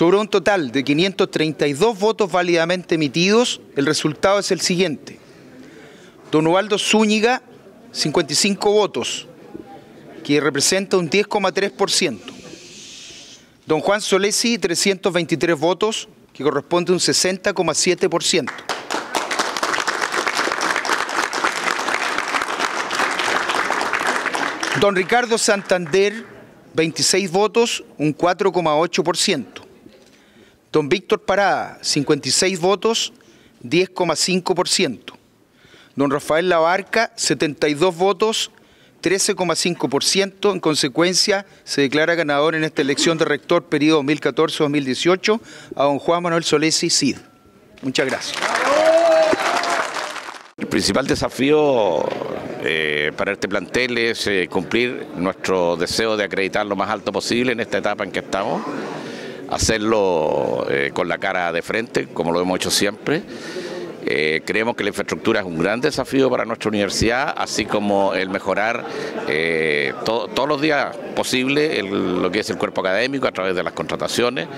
Sobre un total de 532 votos válidamente emitidos, el resultado es el siguiente. Don Ubaldo Zúñiga, 55 votos, que representa un 10,3%. Don Juan Solesi, 323 votos, que corresponde a un 60,7%. Don Ricardo Santander, 26 votos, un 4,8%. Don Víctor Parada, 56 votos, 10,5%. Don Rafael Labarca, 72 votos, 13,5%. En consecuencia, se declara ganador en esta elección de rector periodo 2014-2018 a don Juan Manuel Solesi Cid. Muchas gracias. El principal desafío eh, para este plantel es eh, cumplir nuestro deseo de acreditar lo más alto posible en esta etapa en que estamos, hacerlo eh, con la cara de frente, como lo hemos hecho siempre. creemos que la infraestructura es un gran desafío para nuestra universidad, así como el mejorar todos los días posible lo que es el cuerpo académico a través de las contrataciones,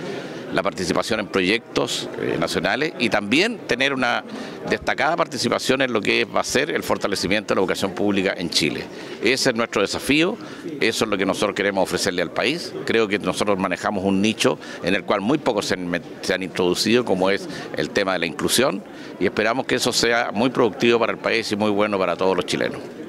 la participación en proyectos eh, nacionales y también tener una destacada participación en lo que va a ser el fortalecimiento de la educación pública en Chile. Ese es nuestro desafío, eso es lo que nosotros queremos ofrecerle al país. Creo que nosotros manejamos un nicho en el cual muy pocos se se han introducido, como es el tema de la inclusión, y esperamos que eso sea muy productivo para el país y muy bueno para todos los chilenos.